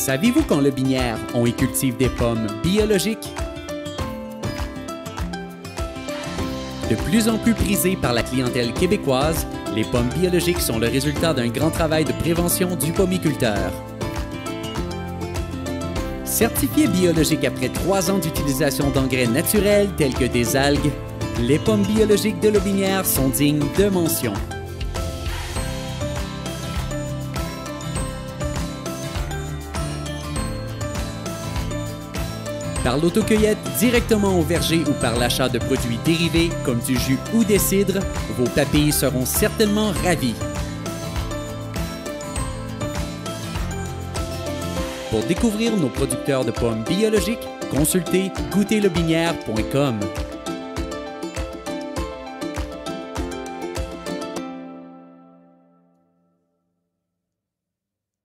Savez-vous qu'en Lobinière, on y cultive des pommes biologiques? De plus en plus prisées par la clientèle québécoise, les pommes biologiques sont le résultat d'un grand travail de prévention du pommiculteur. Certifiées biologiques après trois ans d'utilisation d'engrais naturels tels que des algues, les pommes biologiques de Lobinière sont dignes de mention. Par l'autocueillette directement au verger ou par l'achat de produits dérivés comme du jus ou des cidres, vos papilles seront certainement ravies. Pour découvrir nos producteurs de pommes biologiques, consultez goûterlebinière.com.